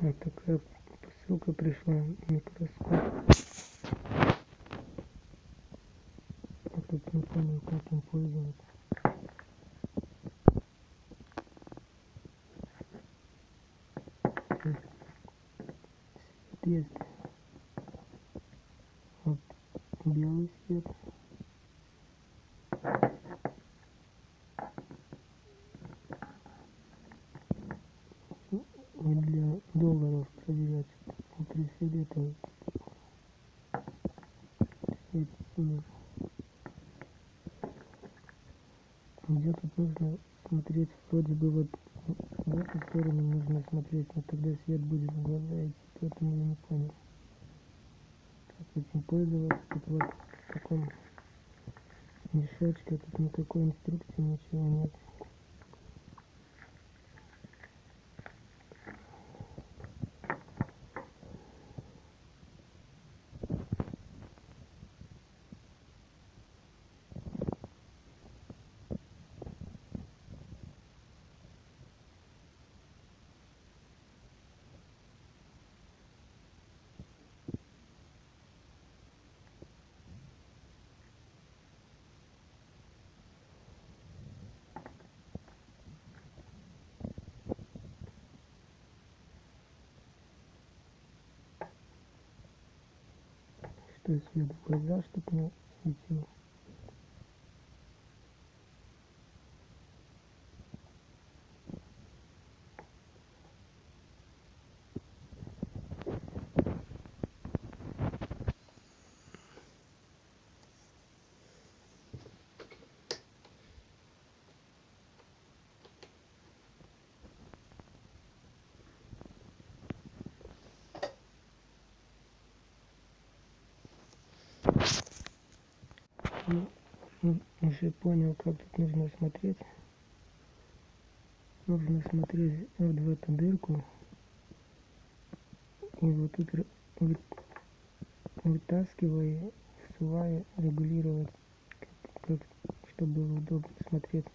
Вот такая посылка пришла. Микроскоп. Я тут не понял, как им пользоваться. Свет есть. Вот белый свет. И для долларов проверять ультрафиолетовый свет синий. Где тут нужно смотреть, вроде бы вот в эту сторону нужно смотреть, но тогда свет будет в глаза идти, поэтому я не понял. Как этим пользоваться, тут вот в таком мешочке, тут никакой инструкции, ничего нет. Что свет в глаза, чтобы не светил. Ну, ну, уже понял, как тут нужно смотреть. Нужно смотреть вот в эту дырку. И вот тут вытаскивая, всувая, регулировать, как, как, чтобы было удобно смотреть.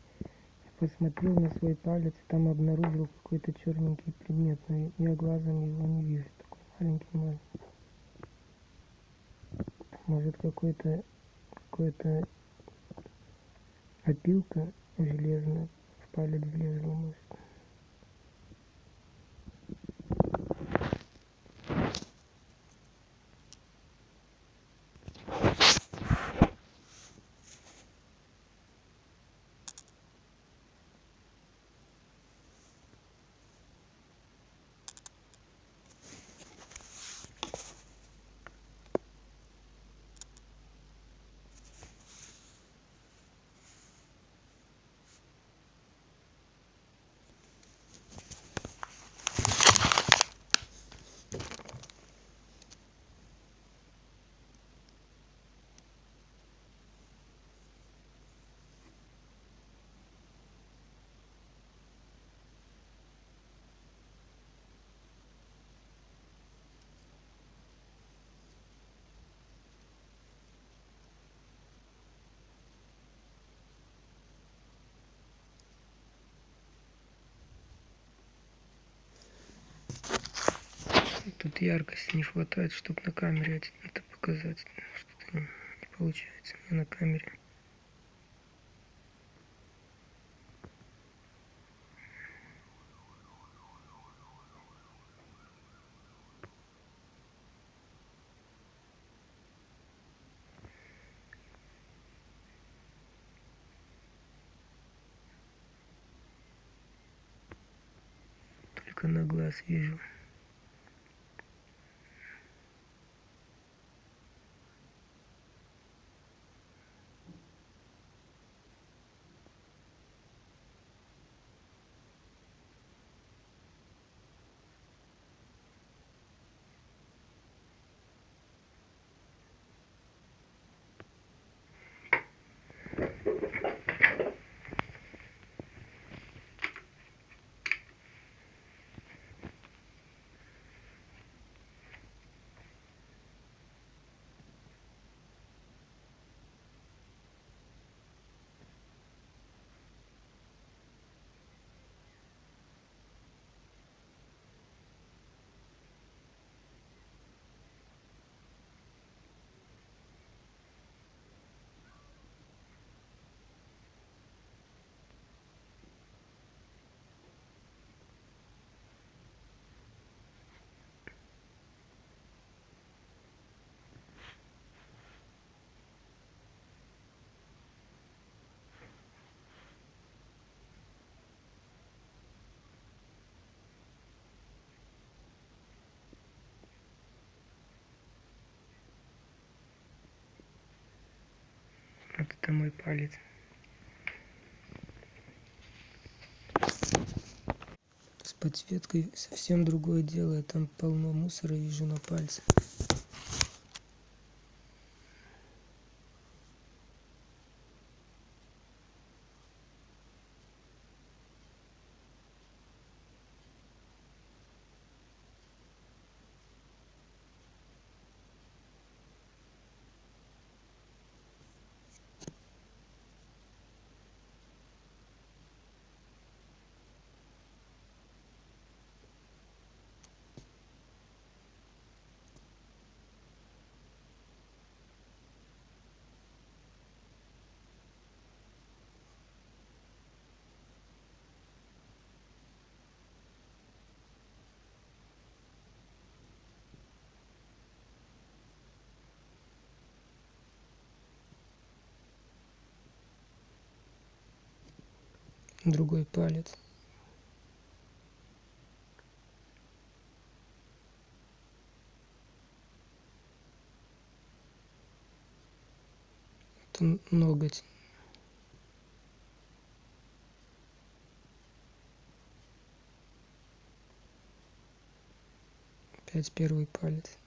Посмотрел на свой палец, там обнаружил какой-то черненький предмет, но я глазом его не вижу. Такой маленький маленький. Может какой-то какой-то опилка железная в палец влезла, может. Тут яркости не хватает, чтобы на камере это- показать. Что-то не получается мне на камере. Только на глаз вижу. Вот это мой палец. С подсветкой совсем другое дело. Там полно мусора вижу на пальце. Другой палец. Это ноготь. Опять первый палец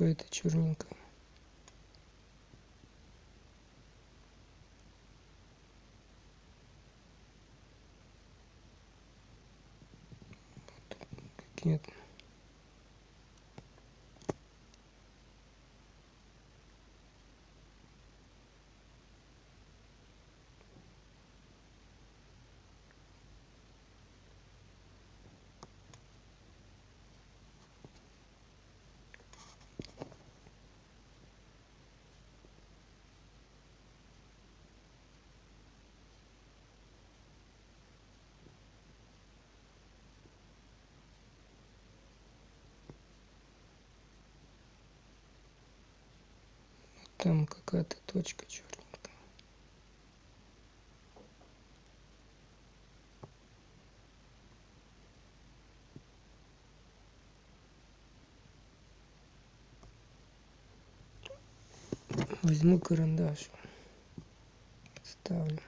вот тут там какая-то точка черненькая возьму карандаш. Ставлю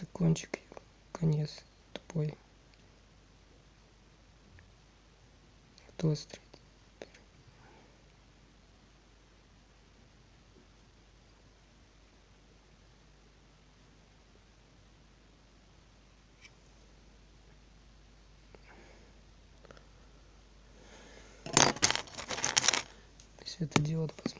это кончик конец тупой. Вот острый. Светодиод посмотрим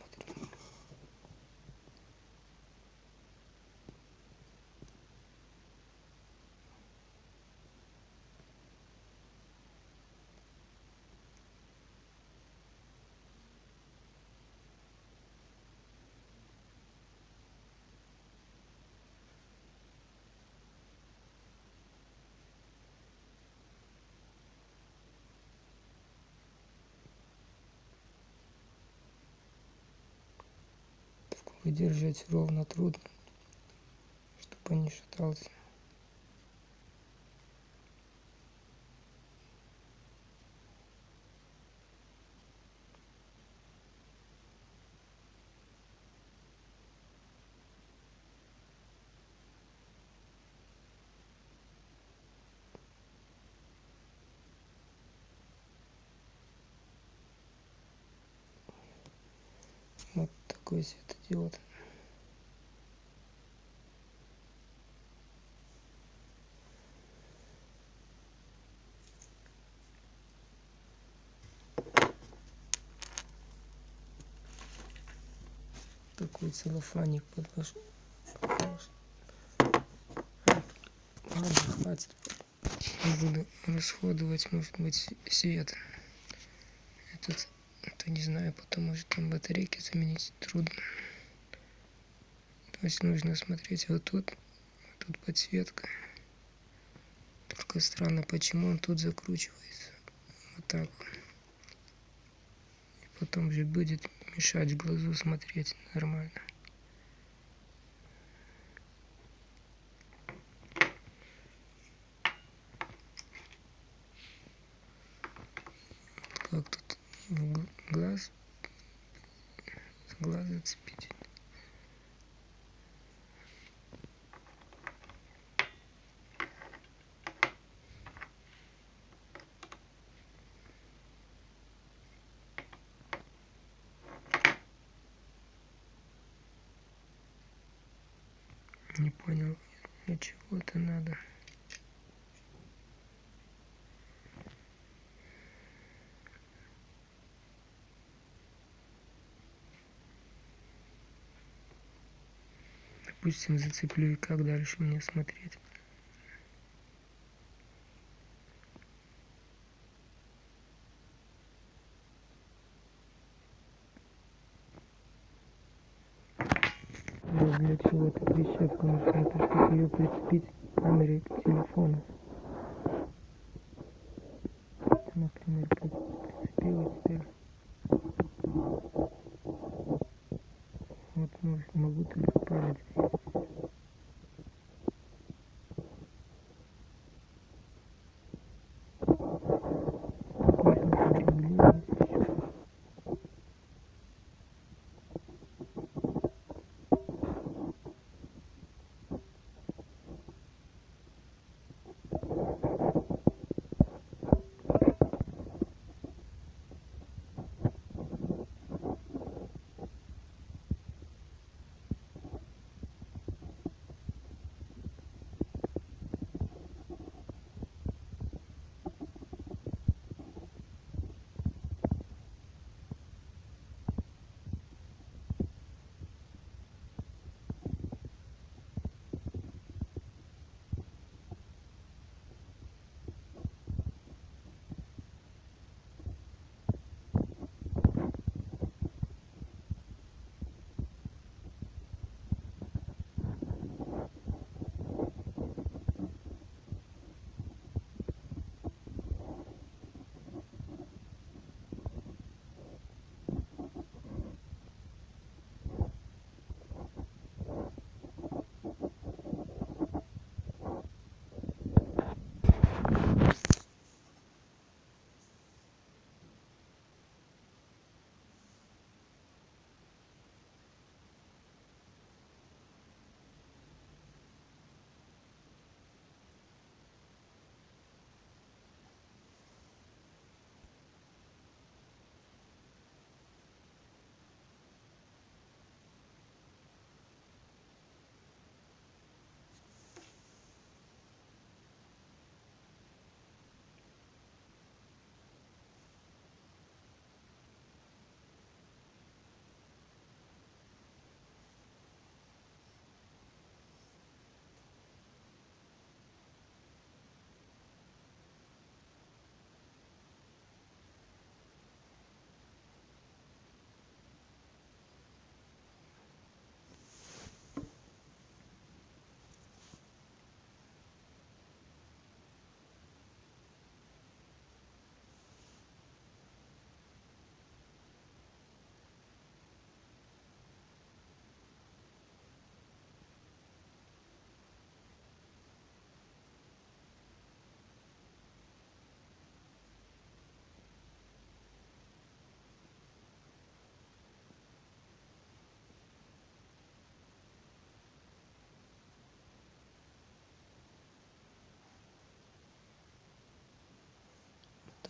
выдерживать ровно трудно чтобы не шатался Такой светодиод такой целлофаник подложу. Ладно хватит. Буду расходовать может быть свет этот это не знаю, потом может там батарейки заменить трудно. То есть нужно смотреть вот тут, тут подсветка. Только странно, почему он тут закручивается. Вот так. И потом же будет мешать глазу смотреть нормально. как тут в глаз, зацепить. Не понял, для чего это надо. Допустим зацеплю и как дальше мне смотреть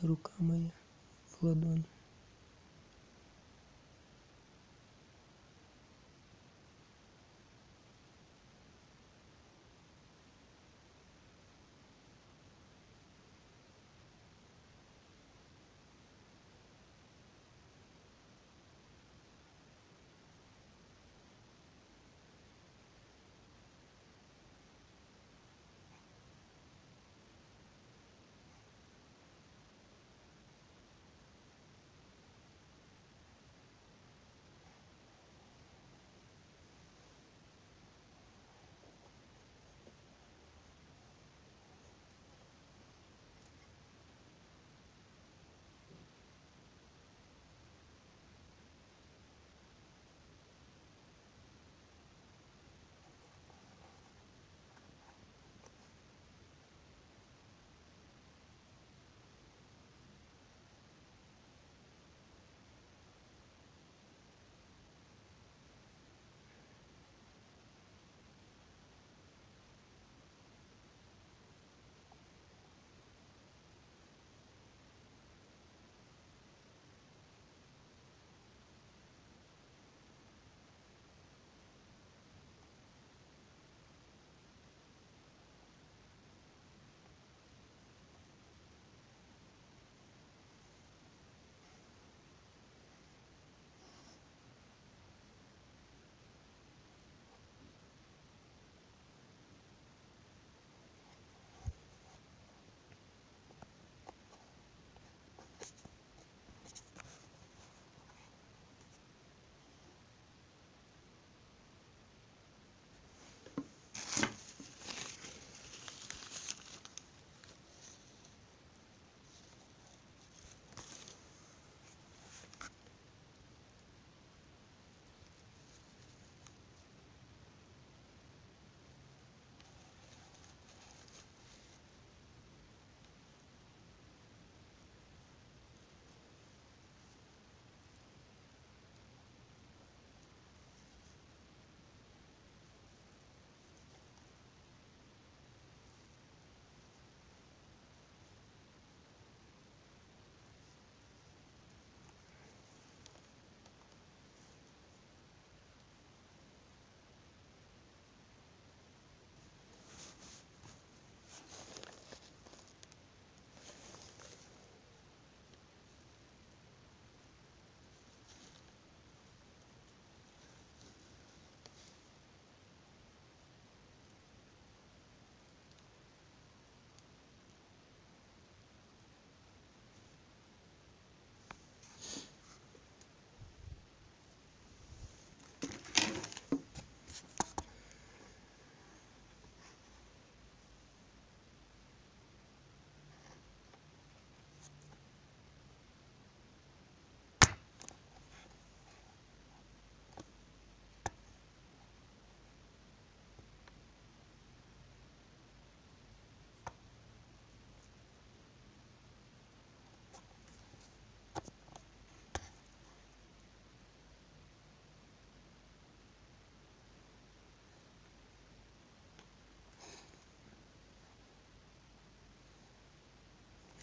рука моя в ладонь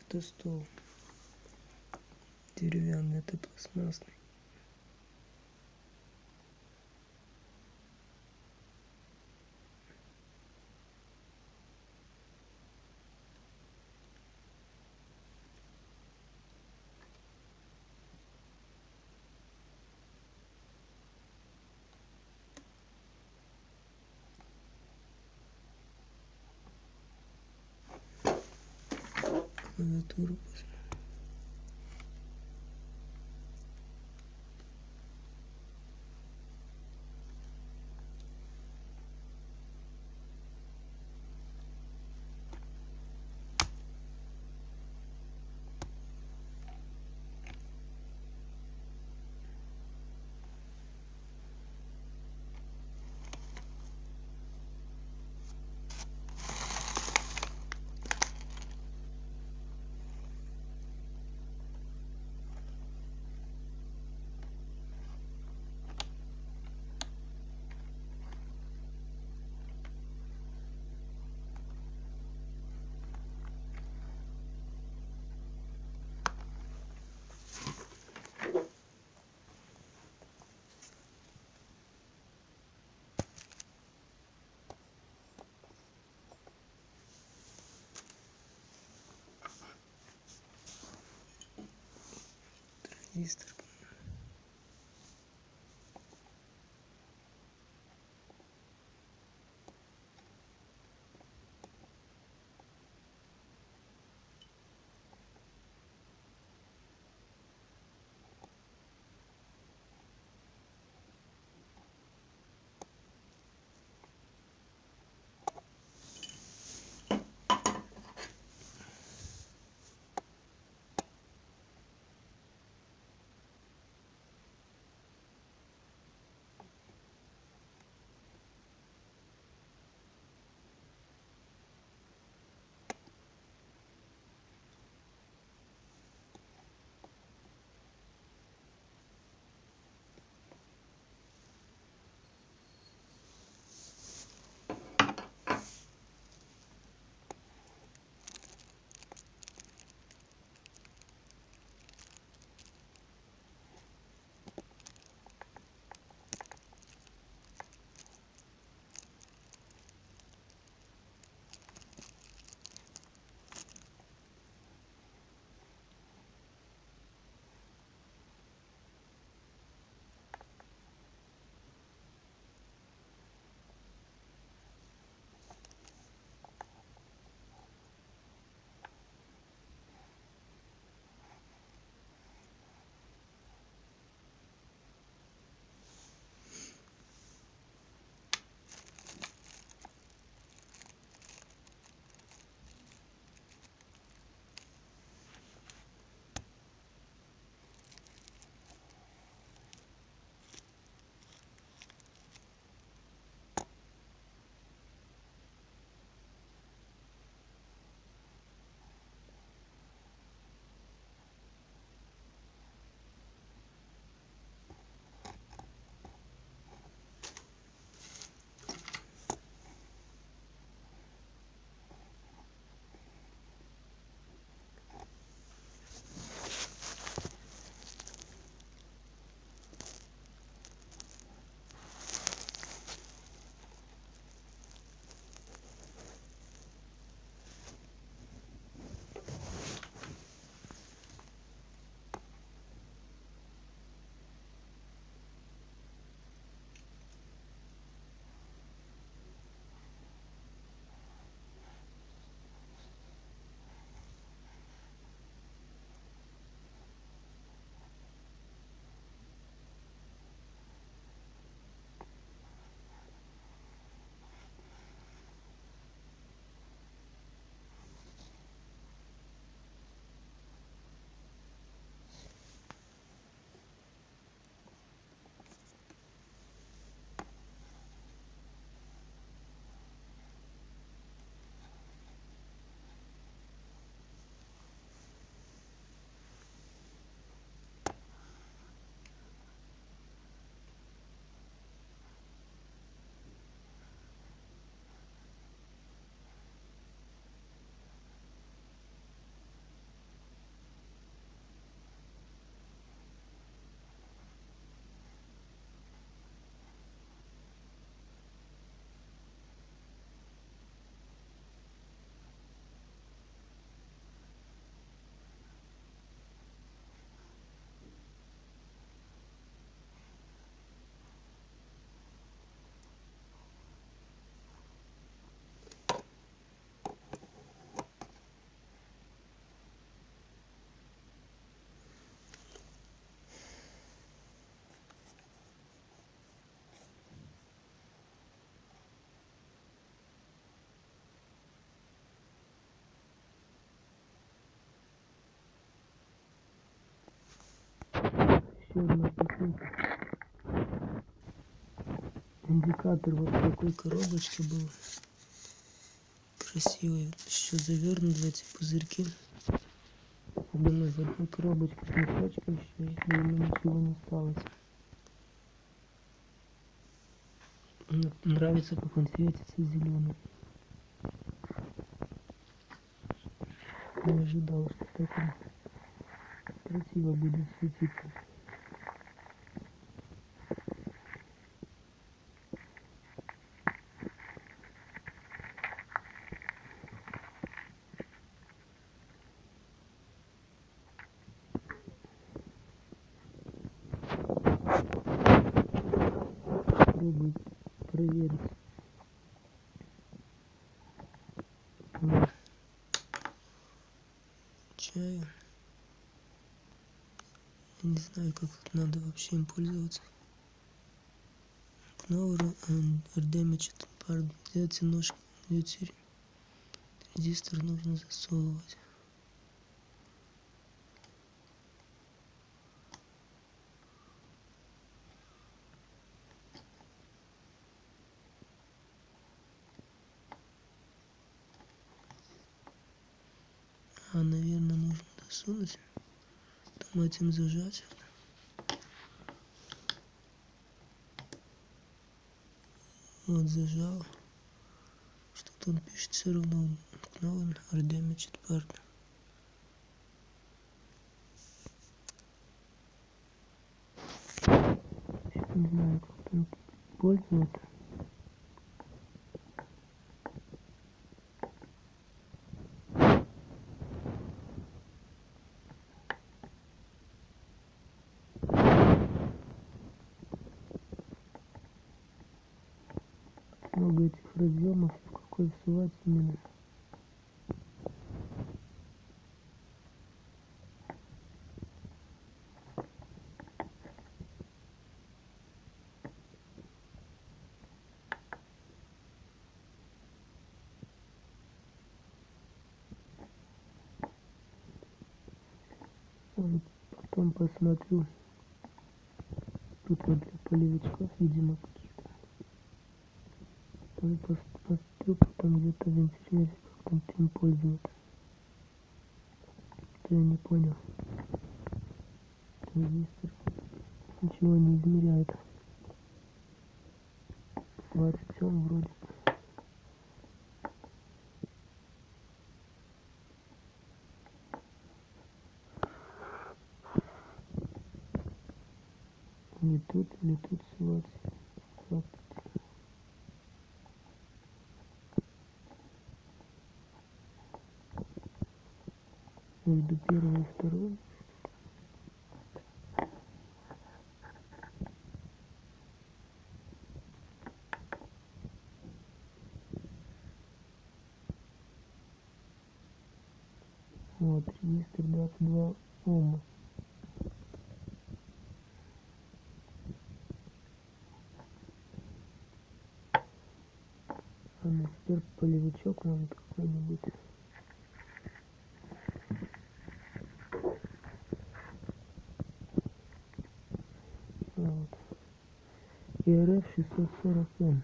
это стол деревянный это пластмассный клавиатуру возьму транзистор Индикатор вот в такой коробочке был. Красивый. Еще завернут в эти пузырьки. Думаю, в одной коробочке с мешочком еще, если ему ничего не осталось. Мне нравится, как он светится зеленым. Не ожидал, что так красиво будет светиться. Попробуй проверить. На чаю. Я не знаю, как тут надо вообще им пользоваться. Кновер Ардемичет пардон. Эти ножки, эти резистор нужно засовывать. А, наверное, нужно досунуть. Там этим зажать. Вот зажал. Что-то он пишет все равно. Кновен Ардемичет партнер. Не знаю, как там пользоваться. Потом посмотрю. Тут вот для полевичков, видимо, какие-то. Посмотрю потом где-то в интернете, как там им пользоваться. Что я не понял. Резистор ничего не измеряет. Хватит все вроде. Не тут или тут свать. Между первой и второй. Вот, резистор 22 ома. Ладно, теперь полевичок может какой-нибудь. Вот. ИРФ 640М.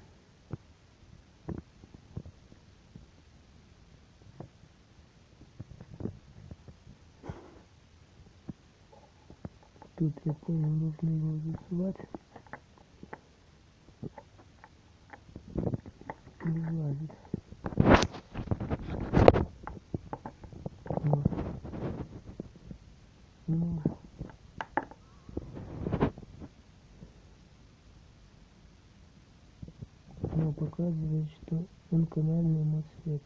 Тут я понял, нужно его засувать. Не влазит. Вот. Ну, но показывает, что он канальный мосфет.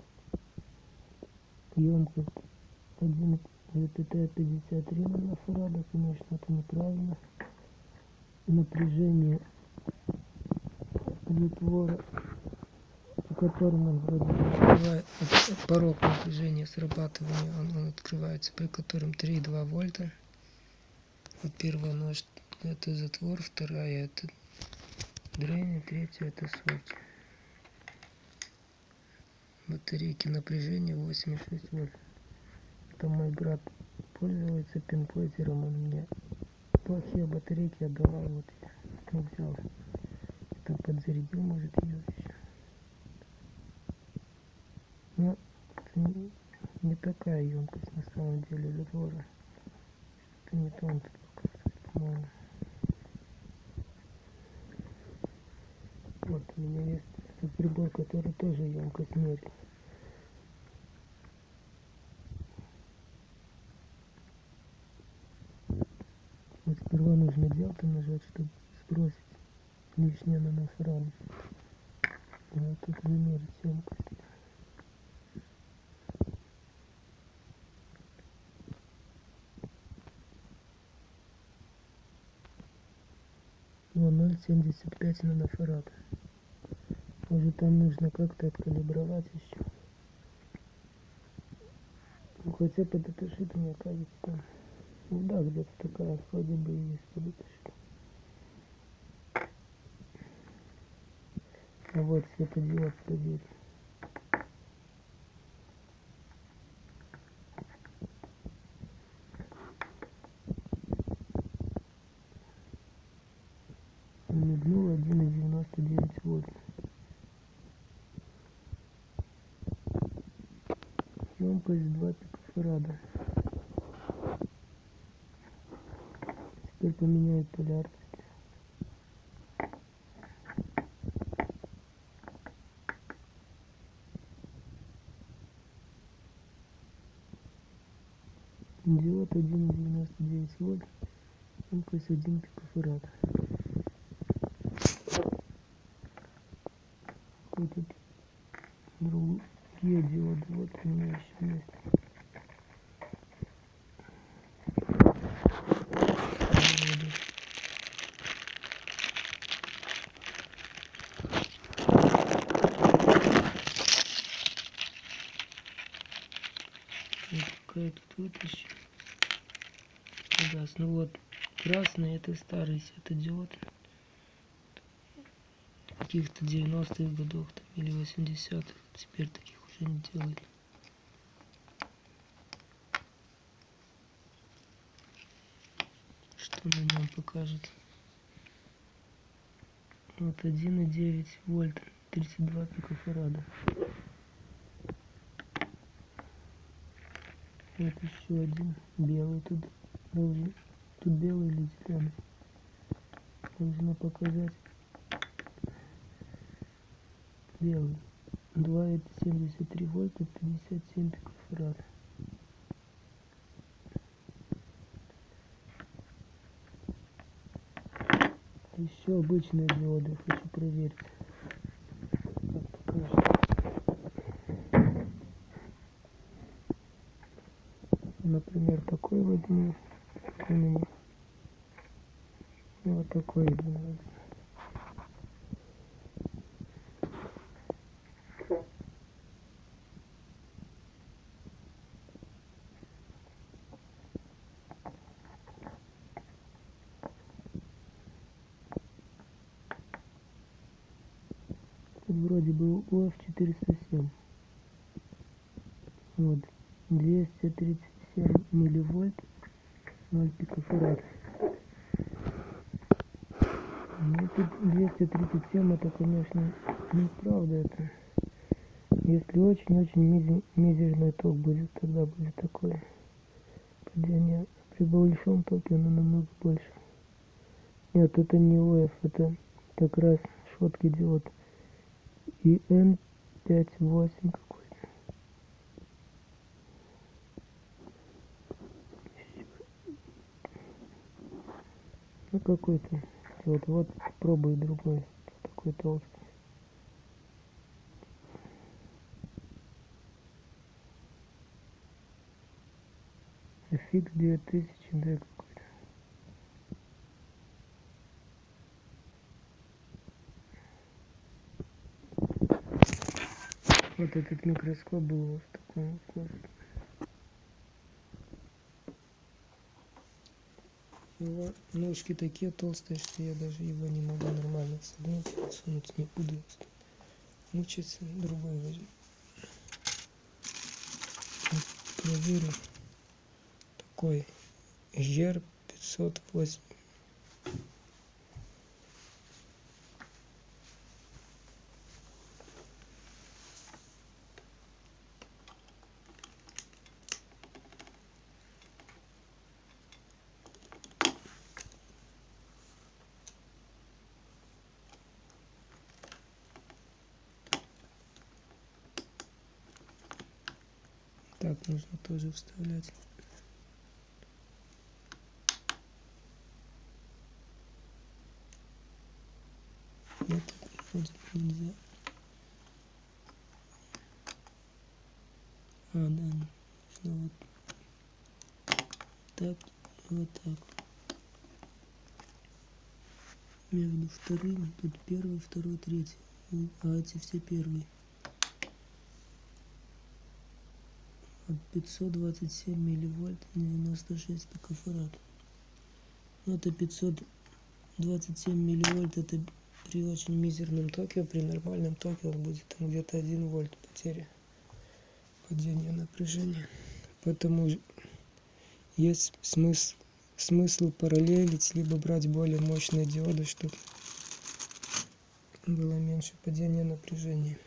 Емкость 1,53 нанофарада, конечно, это неправильно. Напряжение затвора, по которому он вроде открывает, от- порог напряжения срабатывания, он, он открывается, при котором 3,2 вольта. Вот первая нож это затвор, вторая это дрейни, третья это сорти. Батарейки напряжения 8,6 вольт. Это мой брат пользуется пинпойтером, он мне плохие батарейки отдавал, вот я взял. Так подзарядил, может, ее еще. Но это не, не такая емкость на самом деле затвора. Это не то по-моему. Вот у меня есть этот прибор, который тоже емкость меряет. Вот сперва нужно делто нажать, чтобы сбросить лишнее на нас рано. Вот тут вымерить емкость. Ну, 0,75 нанофарад. Может там нужно как-то откалибровать еще. Ну, хотя под это шит, мне кажется, ну да, где-то такая вроде бы и есть подыточка. А вот светодиод проверь. Мигнул 1,99 вольт. Емкость 2 пикофарада. Теперь поменяет полярность. Диод 1,99 вольт, емкость 1 пикофарад. Вот тут другие диоды, вот. Диоды. Вот какая тут вытащи. Газ. Ну вот, красный это старый светодиод. Каких-то 90-х годов там, или 80-х. Теперь таких уже не делают. Что на нем покажет? Вот 1,9 вольт, 32 пикофарада. Вот еще один белый тут должен. Тут белый или зеленый. Должно показать белый. 2,73 вольта, 57 пикофарад. Еще обычные диоды хочу проверить. Вот. Например, такой возьму. Какой такое. Вроде бы УФ-407. Конечно, неправда это. Если очень-очень мизерный ток будет, тогда будет такое падение. При большом токе оно намного больше. Нет, это не ОФ, это как раз шотки диод. И N58 какой-то. Ну какой-то. Вот, вот пробуй другой. Такой толстый. FX 9000 D какой-то. Вот этот микроскоп был в таком вкусе. Его ножки такие толстые, что я даже его не могу нормально согнуть, сунуть не буду. Мучиться, другой возьму. Проверю. Такой Жер 508 Так нужно тоже вставлять. Вот так вроде нельзя. А, да, нужно вот так вот так. Между вторым, тут первый, второй, третий. А эти все первые. От 527 милливольт 96 пикофарад. Это 527 милливольт это при очень мизерном токе, при нормальном токе он будет там где-то 1 вольт потери падения напряжения. Поэтому есть смысл, смысл параллелить, либо брать более мощные диоды, чтобы было меньше падения напряжения.